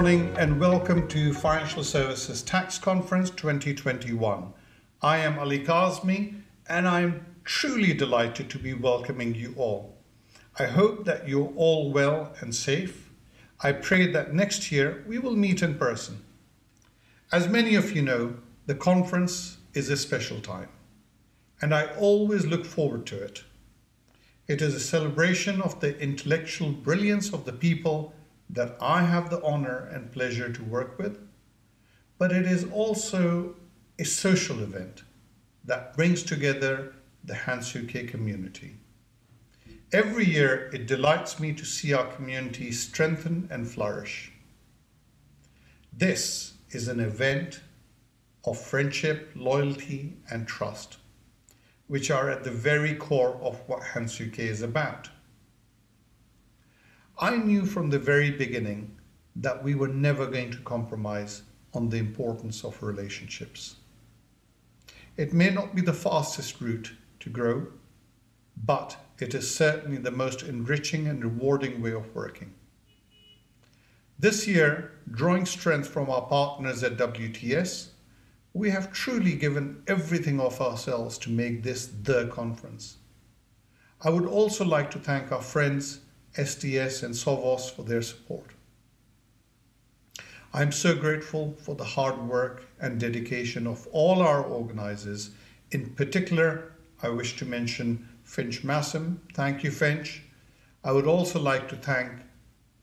morning and welcome to Financial Services Tax Conference 2021. I am Ali Kazimi and I'm truly delighted to be welcoming you all. I hope that you're all well and safe. I pray that next year we will meet in person. As many of you know, the conference is a special time and I always look forward to it. It is a celebration of the intellectual brilliance of the people that I have the honor and pleasure to work with, but it is also a social event that brings together the Hansuke community. Every year, it delights me to see our community strengthen and flourish. This is an event of friendship, loyalty, and trust, which are at the very core of what Hansuke is about. I knew from the very beginning that we were never going to compromise on the importance of relationships. It may not be the fastest route to grow, but it is certainly the most enriching and rewarding way of working. This year, drawing strength from our partners at WTS, we have truly given everything of ourselves to make this the conference. I would also like to thank our friends SDS and Sovos for their support. I'm so grateful for the hard work and dedication of all our organizers. In particular, I wish to mention Finch Massam. Thank you, Finch. I would also like to thank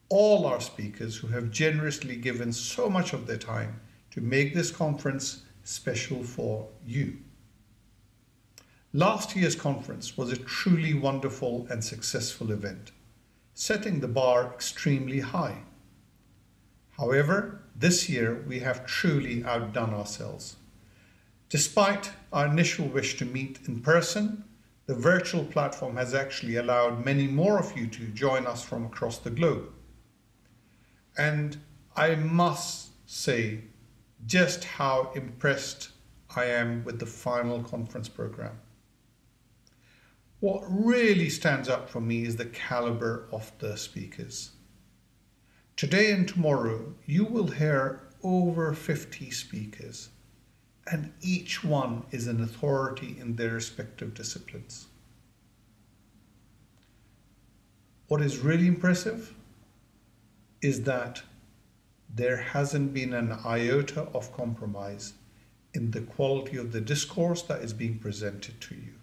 all our speakers who have generously given so much of their time to make this conference special for you. Last year's conference was a truly wonderful and successful event setting the bar extremely high. However, this year we have truly outdone ourselves. Despite our initial wish to meet in person, the virtual platform has actually allowed many more of you to join us from across the globe. And I must say just how impressed I am with the final conference program. What really stands out for me is the caliber of the speakers. Today and tomorrow, you will hear over 50 speakers, and each one is an authority in their respective disciplines. What is really impressive is that there hasn't been an iota of compromise in the quality of the discourse that is being presented to you.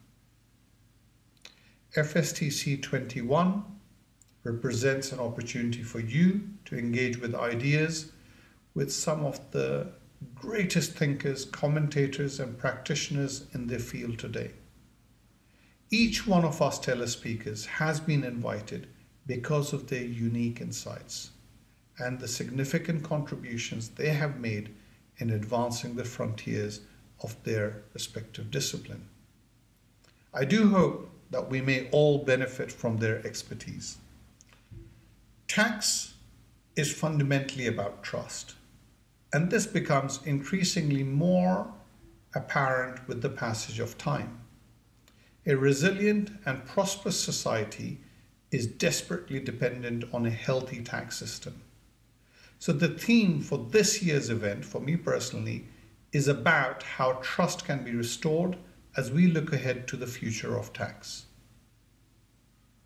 FSTC 21 represents an opportunity for you to engage with ideas with some of the greatest thinkers, commentators, and practitioners in their field today. Each one of our stellar speakers has been invited because of their unique insights and the significant contributions they have made in advancing the frontiers of their respective discipline. I do hope that we may all benefit from their expertise. Tax is fundamentally about trust, and this becomes increasingly more apparent with the passage of time. A resilient and prosperous society is desperately dependent on a healthy tax system. So, the theme for this year's event, for me personally, is about how trust can be restored as we look ahead to the future of tax.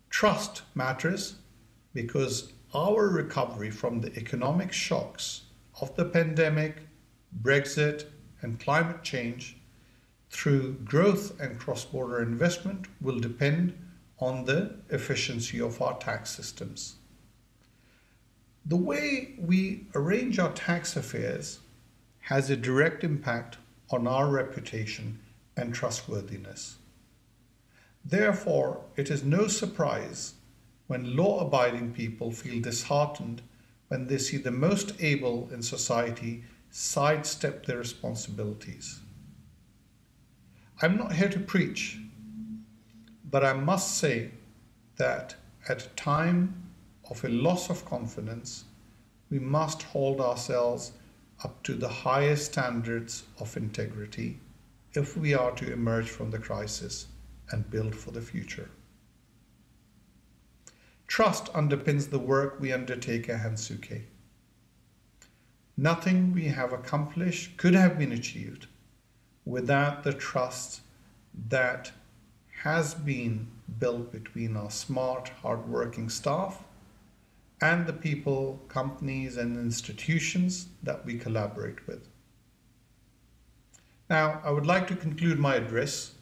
Trust matters because our recovery from the economic shocks of the pandemic, Brexit, and climate change through growth and cross border investment will depend on the efficiency of our tax systems. The way we arrange our tax affairs has a direct impact on our reputation and trustworthiness. Therefore, it is no surprise when law abiding people feel disheartened when they see the most able in society sidestep their responsibilities. I'm not here to preach, but I must say that at a time of a loss of confidence, we must hold ourselves up to the highest standards of integrity if we are to emerge from the crisis and build for the future. Trust underpins the work we undertake at Hansuke. Nothing we have accomplished could have been achieved without the trust that has been built between our smart, hardworking staff and the people, companies, and institutions that we collaborate with. Now, I would like to conclude my address,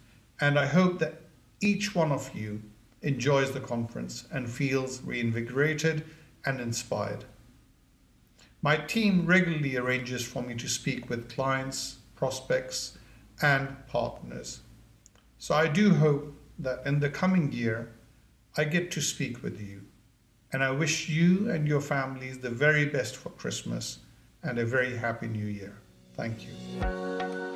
and I hope that each one of you enjoys the conference and feels reinvigorated and inspired. My team regularly arranges for me to speak with clients, prospects, and partners. So I do hope that in the coming year, I get to speak with you. And I wish you and your families the very best for Christmas and a very happy new year. Thank you.